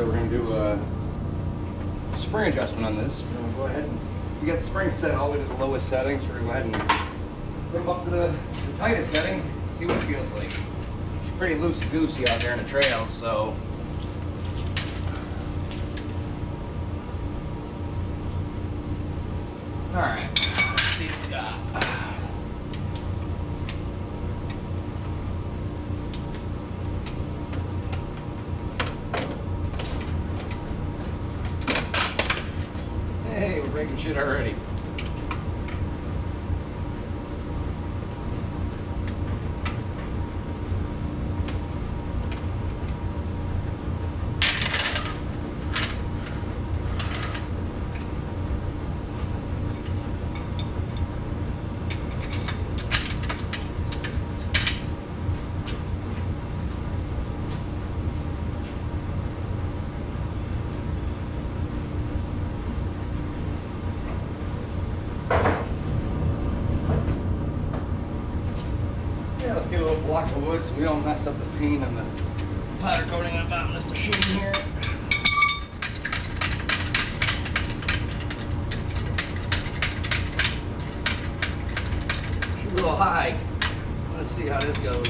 So we're gonna do a spring adjustment on this. We're gonna go ahead and, we got the spring set all the way to the lowest setting, so we're gonna go ahead and put them up to the, the tightest setting, see what it feels like. It's pretty loosey-goosey out there in the trails, so. All right, let's see what we got. Shit already. Block of wood so we don't mess up the paint and the powder coating on the bottom of this machine here. Shoot little high. Let's see how this goes.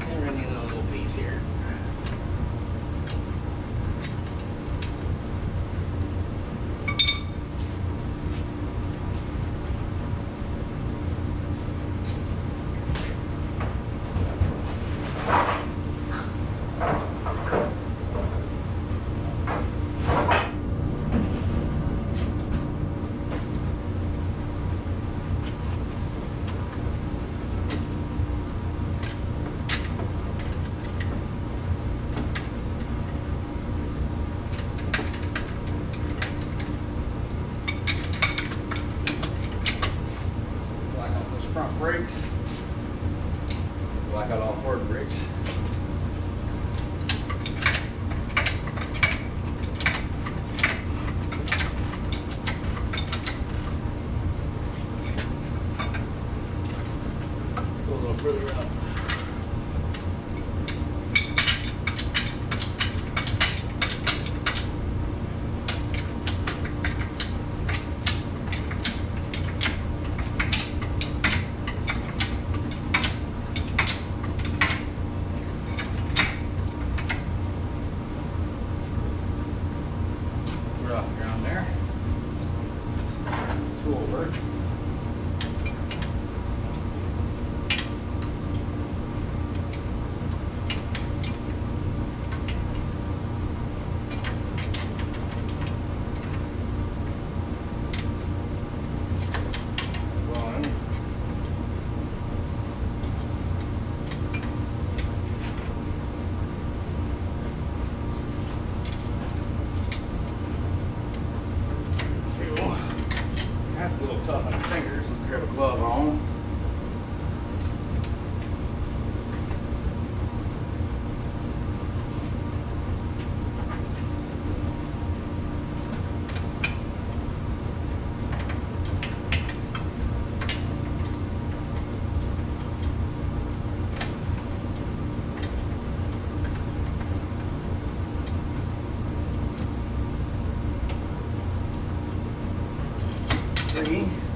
And we're gonna need another little piece here. Black out those front brakes. Black out all forward brakes. Let's go a little further up. We're off the ground there. Tool work. One. Two. That's a little tough on the fingers. Let's grab a glove on. aí.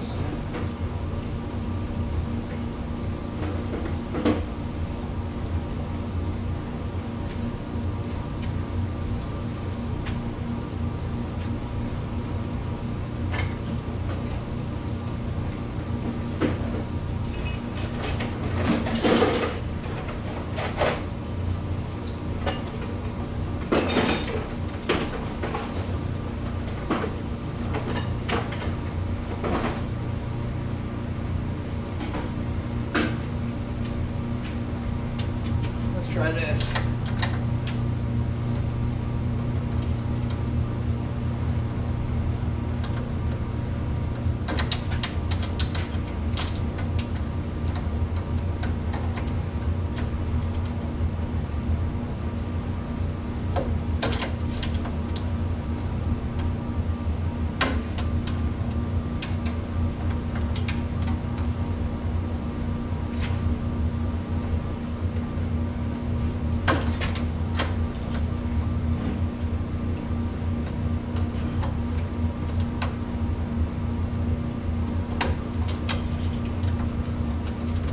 Alright, what did I just do with those two tools? try this.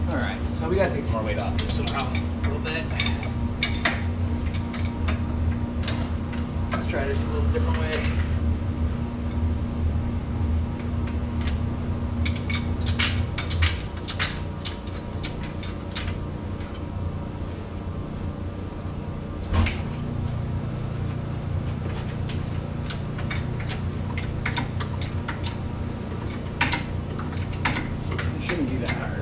Alright, so we gotta take more weight off this somehow. A little bit. Let's try this a little different way. It shouldn't be that hard.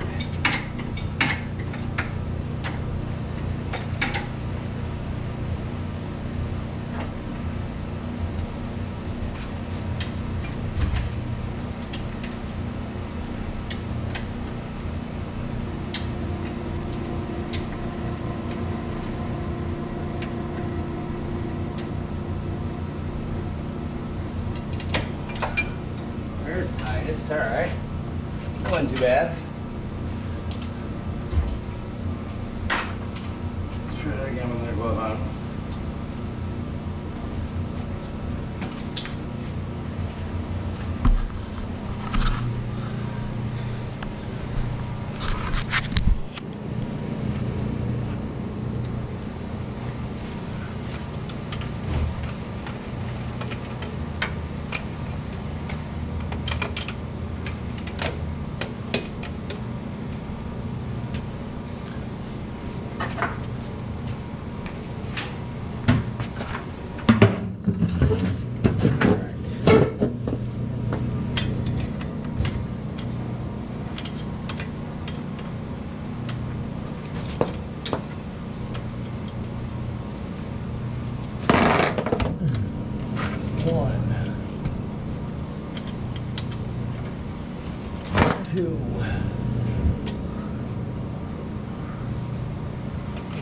There's the tightest, alright. That wasn't too bad. Let's try that again with their glove on. One. Two.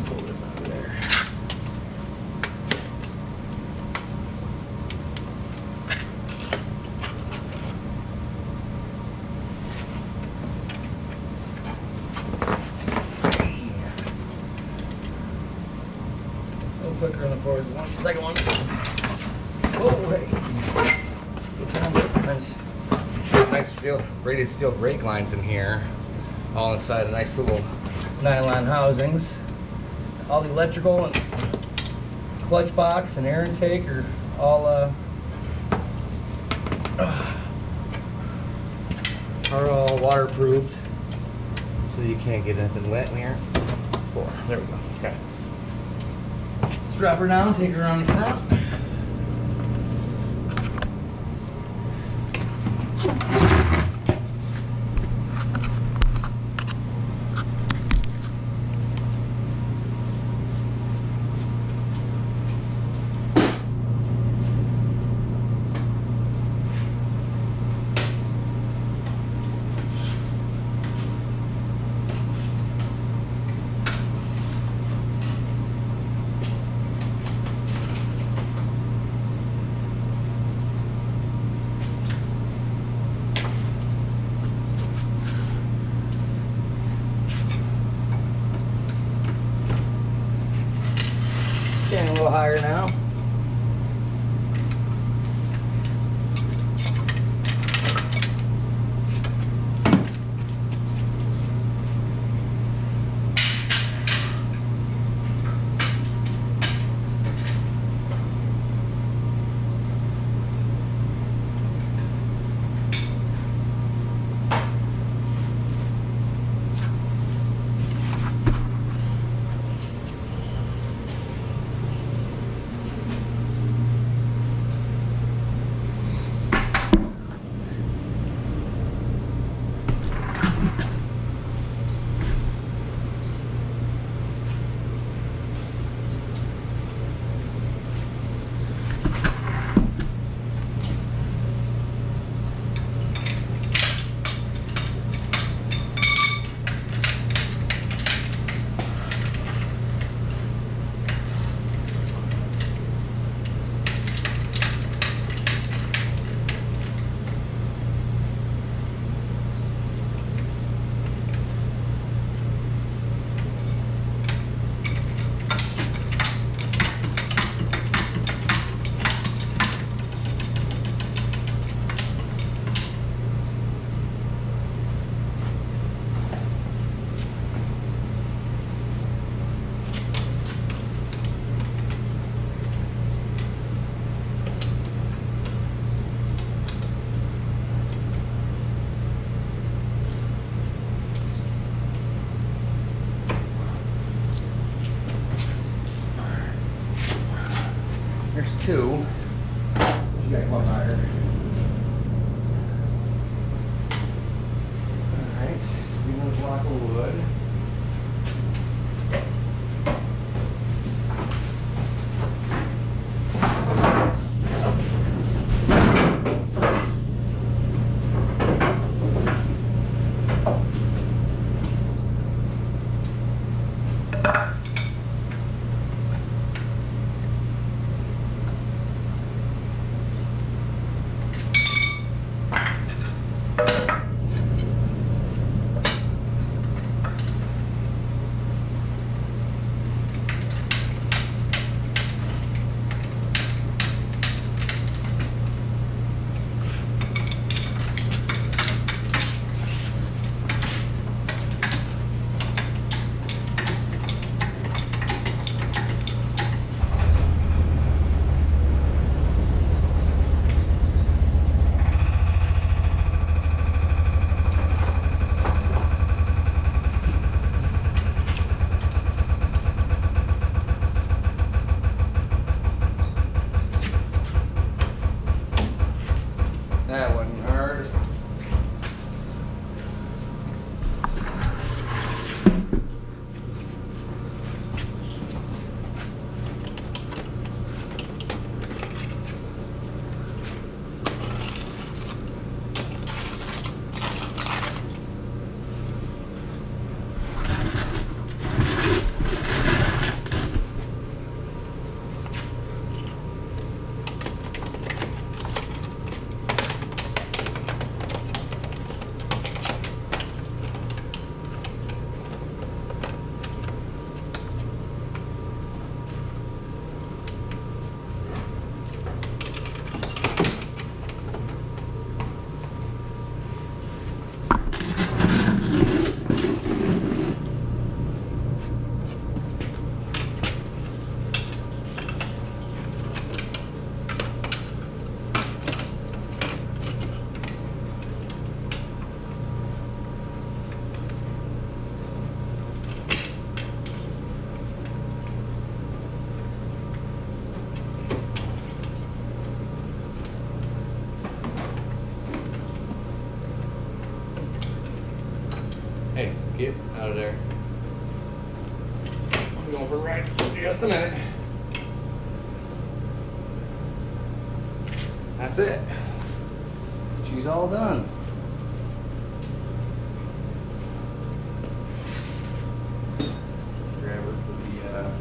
Pull this out of there. A little quicker on the forward one. Second one. Whoa, hey. Nice, nice steel, braided steel brake lines in here, all inside a nice little nylon housings. All the electrical and clutch box and air intake are all uh, are all waterproofed, so you can't get anything wet in here. Four. There we go. Okay. Drop her down, take her around the front. Getting a little higher now. We Hey, get out of there. I'm going for a ride just a minute. That's it. She's all done. Grab her for the, uh,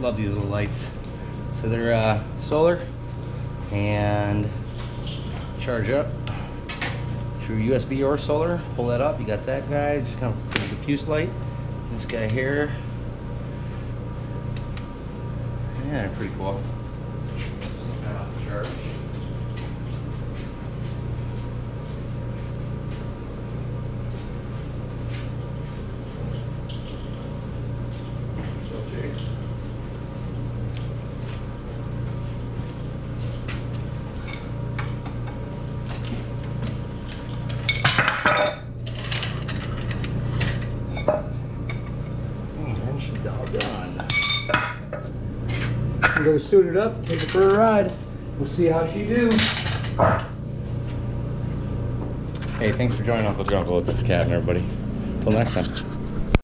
Love these little lights. So they're uh, solar and charge up through USB or solar. Pull that up, you got that guy, just kind of a diffuse light. This guy here. Yeah, pretty cool. Charge. So, Chase. And she's all done. I'm gonna suit it up, take it for a ride. We'll see how she do. Hey, thanks for joining Uncle Druncle at the cabin, everybody. Till next time.